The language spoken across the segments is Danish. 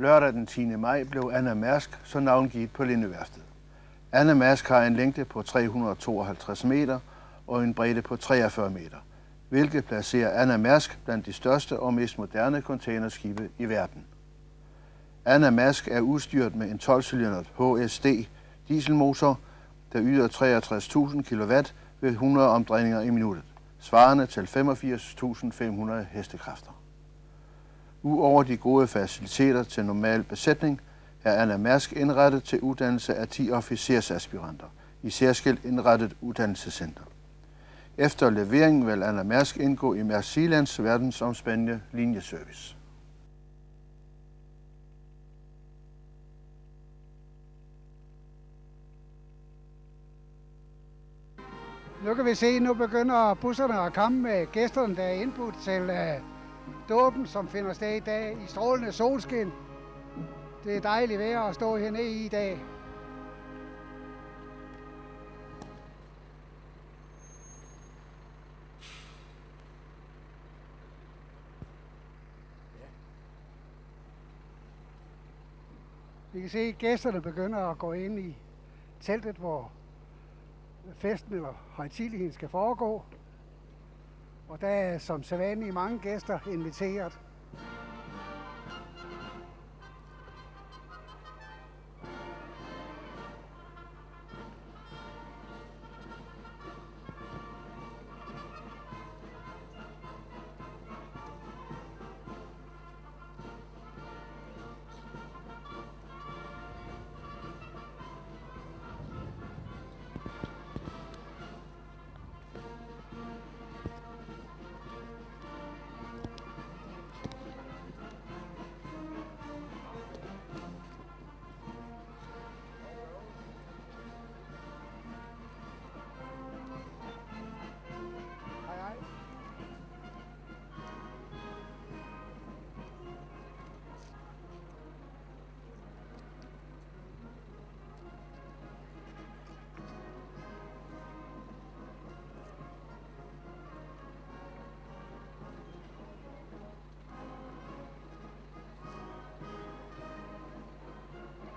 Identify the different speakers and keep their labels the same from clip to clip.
Speaker 1: Lørdag den 10. maj blev Anna Mærsk så navngivet på Lindeværftet. Anna Mærsk har en længde på 352 meter og en bredde på 43 meter, hvilket placerer Anna Mærsk blandt de største og mest moderne containerskibe i verden. Anna Mærsk er udstyret med en 12-cylindret HSD dieselmotor, der yder 63.000 kW ved 100 omdrejninger i minuttet, svarende til 85.500 hestekræfter. Udover de gode faciliteter til normal besætning, er Anna Mærsk indrettet til uddannelse af 10 officersaspiranter i særskilt indrettet uddannelsescenter. Efter leveringen vil Anna Mærsk indgå i Mærsk Sealands verdensomspændende linjeservice.
Speaker 2: Nu kan vi se, nu begynder busserne at komme med gæsterne, der er indbudt til øh, dåben, som finder sted i dag i strålende solskin. Det er dejligt vejr at stå hernede i i dag. Vi kan se, at gæsterne begynder at gå ind i teltet, hvor festen eller højtidligheden skal foregå. Og der er som sædvanligt mange gæster inviteret.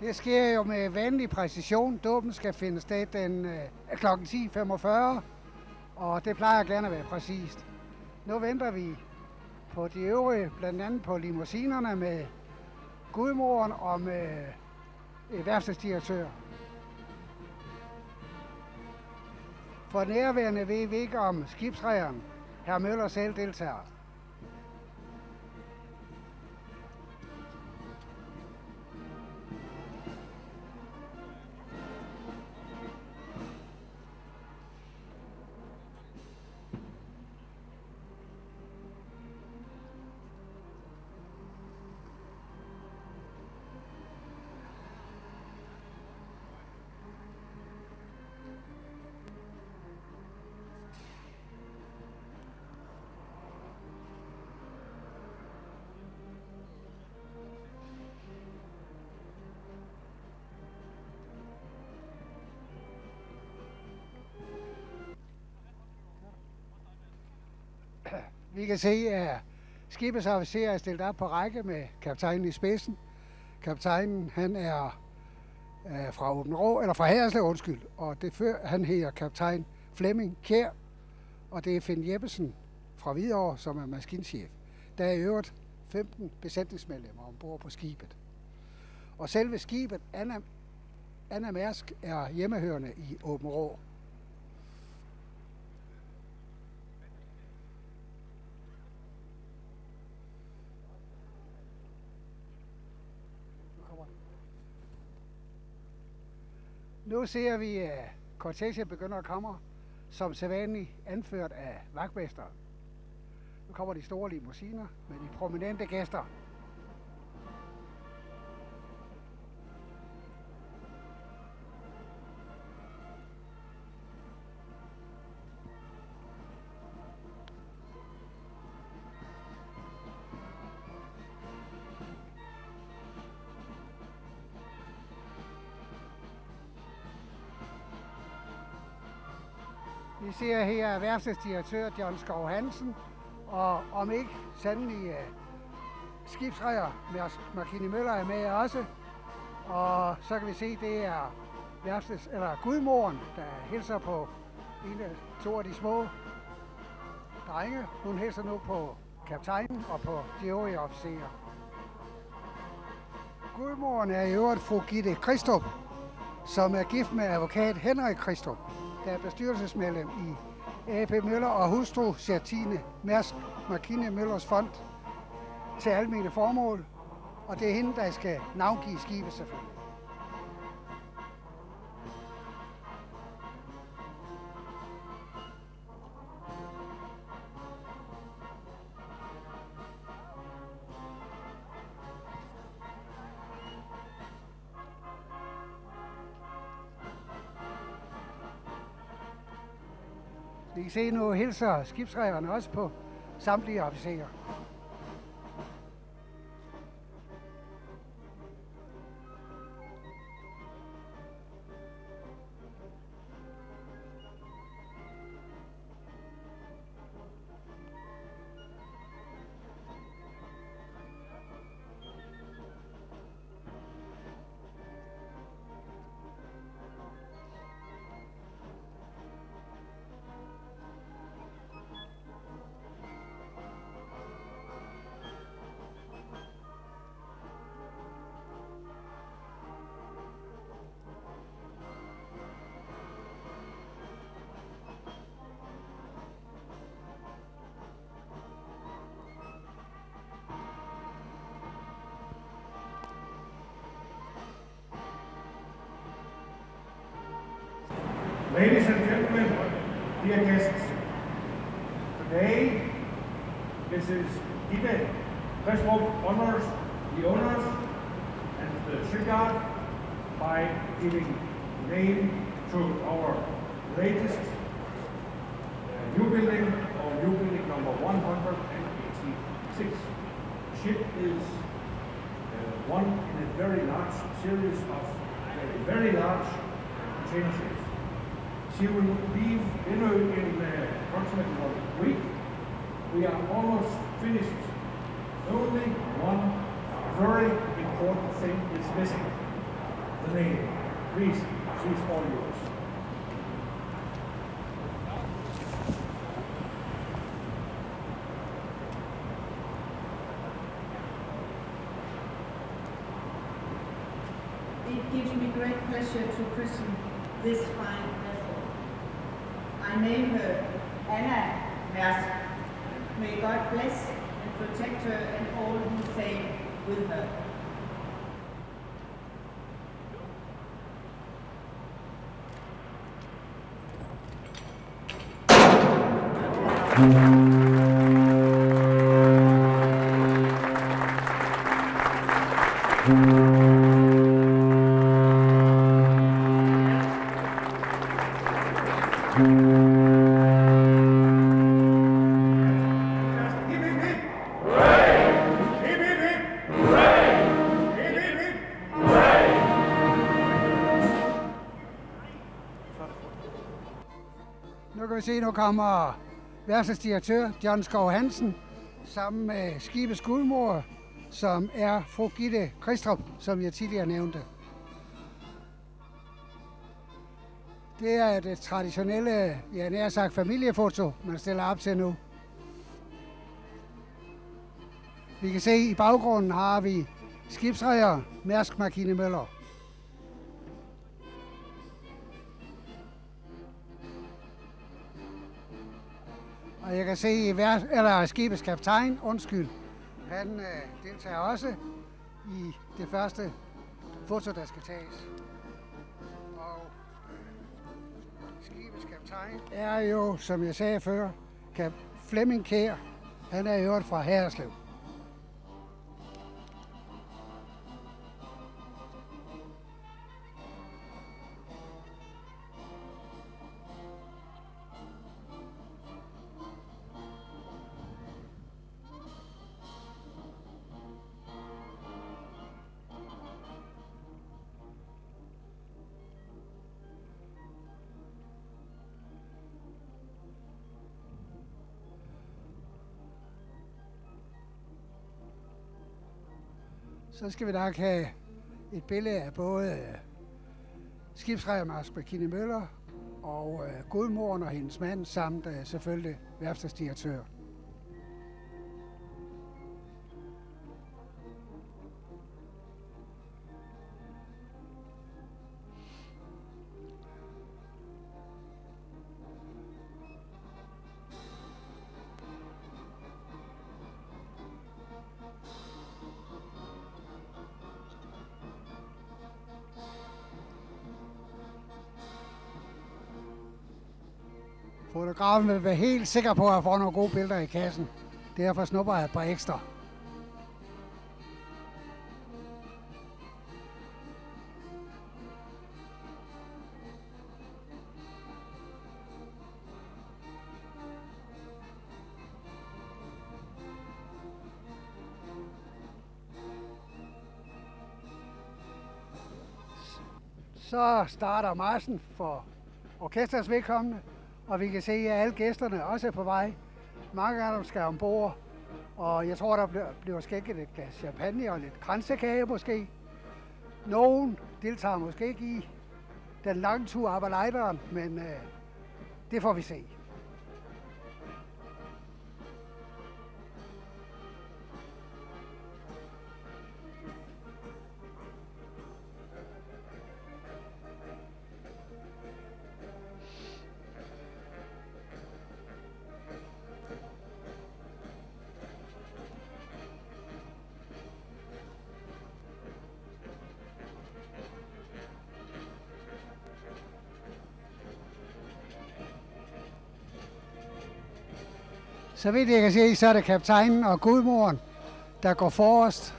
Speaker 2: Det sker jo med vanlig præcision. Dåben skal finde sted den øh, kl. 10.45, og det plejer gerne at være præcist. Nu venter vi på de øvrige, blandt andet på limousinerne med gudmoren og med øh, værftesdirektør. For nærværende ved vi ikke om skibsrægeren, herr Møller selv deltager. Vi kan se, at skibets officerer er stillet op på række med kaptajnen i spidsen. Kaptajnen, han er øh, fra Åben Rå, eller fra Haderslev, undskyld, og det før, han hedder kaptajn Flemming Kjær, og det er Finn Jeppesen fra Hvidovre, som er maskinchef. Der er i øvrigt 15 besætningsmedlemmer ombord på skibet. Og selve skibet, Anna, Anna Mærsk, er hjemmehørende i Åben Rå. Nu kommer den. Nu ser vi, at kortege begynder at komme, som sædvanligt anført af vagtmesteren. Nu kommer de store limousiner med de prominente gæster. Vi ser her værftesdirektør John Skov Hansen, og om ikke sandelig øh, skibsrejer, Markine Møller er med også. Og så kan vi se, det er værftes, eller gudmoren, der hilser på en af to af de små drenge. Hun hilser nu på kaptajnen og på de øvrige officerer. Gudmoren er i øvrigt fru Gitte Kristrup, som er gift med advokat Henrik Kristrup, der er bestyrelsesmedlem i AP Møller og hustru Sertine Mærsk Markine Møllers Fond til almene formål. Og det er hende, der skal navngive skibet selvfølgelig. Kan se nu hilser skibsreverne også på samtlige officerer.
Speaker 3: Ladies and gentlemen, dear guests, today this Mrs. Gitte Christoph honors the owners and the shipyard by giving name to our latest uh, new building, or new building number 186. The ship is uh, one in a very large series of very, very large container ships. She will leave Inno in uh, approximately one week. We are almost finished. Only one very important thing is missing. The name. Please, she's all yours.
Speaker 4: It gives me great pleasure to christen this fine. I name her Anna Mærsk. May God bless and protect her and all who sail with her.
Speaker 3: Hip,
Speaker 2: Nu kommer værelsesdirektør John Skov Hansen sammen med skibets gudmor, som er fru Gitte Kristrup, som jeg tidligere nævnte. Det er det traditionelle, ja nær sagt familiefoto, man stiller op til nu. Vi kan se, i baggrunden har vi skibsrejer Mærsk Markine Møller. Og jeg kan se, vær, eller skibets kaptajn, undskyld, han øh, deltager også i det første foto, der skal tages. Og øh, skibets kaptajn er jo, som jeg sagde før, kap Flemming Kær. Han er i øvrigt fra Herreslev. Så skal vi nok have et billede af både øh, skibsrejermask Kine Møller og øh, godmoren og hendes mand, samt øh, selvfølgelig værftsdirektør. Fotografen vil være helt sikker på at få nogle gode billeder i kassen. Derfor snupper jeg et par ekstra. Så starter marchen for orkestrets vedkommende, og vi kan se, at alle gæsterne også er på vej. Mange af dem skal ombord, og jeg tror, der bliver, bliver skænket et glas champagne og lidt kransekage måske. Nogen deltager måske ikke i den lange tur op ad lejderen, men øh, det får vi se. Så vidt jeg kan se, så er det kaptajnen og gudmoren, der går forrest.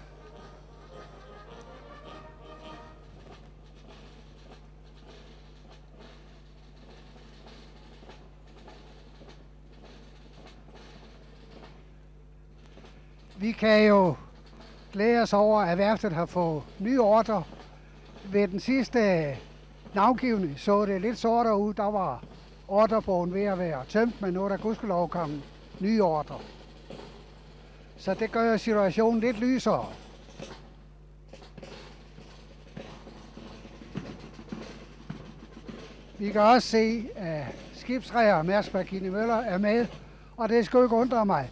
Speaker 2: Vi kan jo glæde os over, at værftet har fået nye ordre. Ved den sidste navngivning så det lidt sortere ud. Der var ordrebogen ved at være tømt, men nu er der gudskelov kommet nye ordre. Så det gør situationen lidt lysere. Vi kan også se, at skibsrejer Mærsk Møller er med, og det skulle ikke undre mig,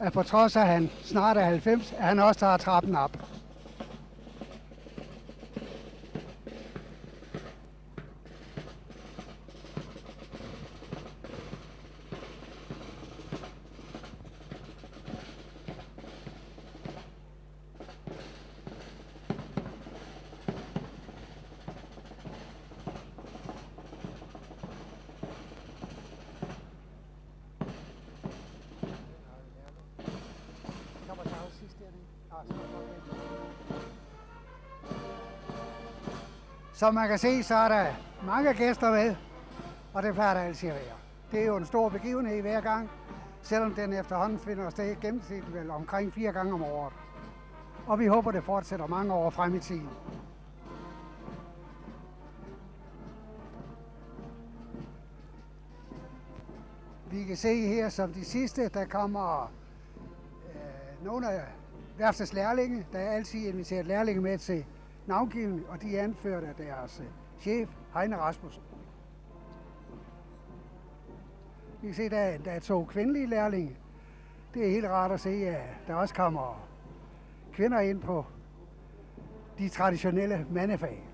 Speaker 2: at på trods af at han snart er 90, at han også tager trappen op. Som man kan se, så er der mange gæster med, og det plejer der altid at være. Det er jo en stor begivenhed hver gang, selvom den efterhånden finder sted gennemsnitligt vel omkring fire gange om året. Og vi håber, det fortsætter mange år frem i tiden. Vi kan se her som de sidste, der kommer øh, nogle af værftets lærlinge. Der er altid inviteret lærlinge med til navngivning, og de er anført af deres øh, chef, Heine Rasmussen. Vi kan se, der, der er to kvindelige lærlinge. Det er helt rart at se, at der også kommer kvinder ind på de traditionelle mandefag.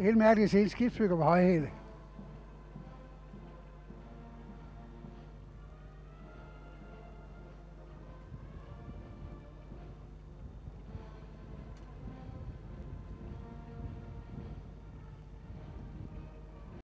Speaker 2: Helt mærkeligt at se en skibsbygger på højhæle.